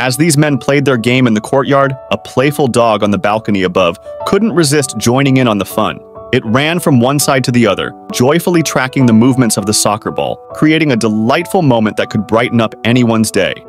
As these men played their game in the courtyard, a playful dog on the balcony above couldn't resist joining in on the fun. It ran from one side to the other, joyfully tracking the movements of the soccer ball, creating a delightful moment that could brighten up anyone's day.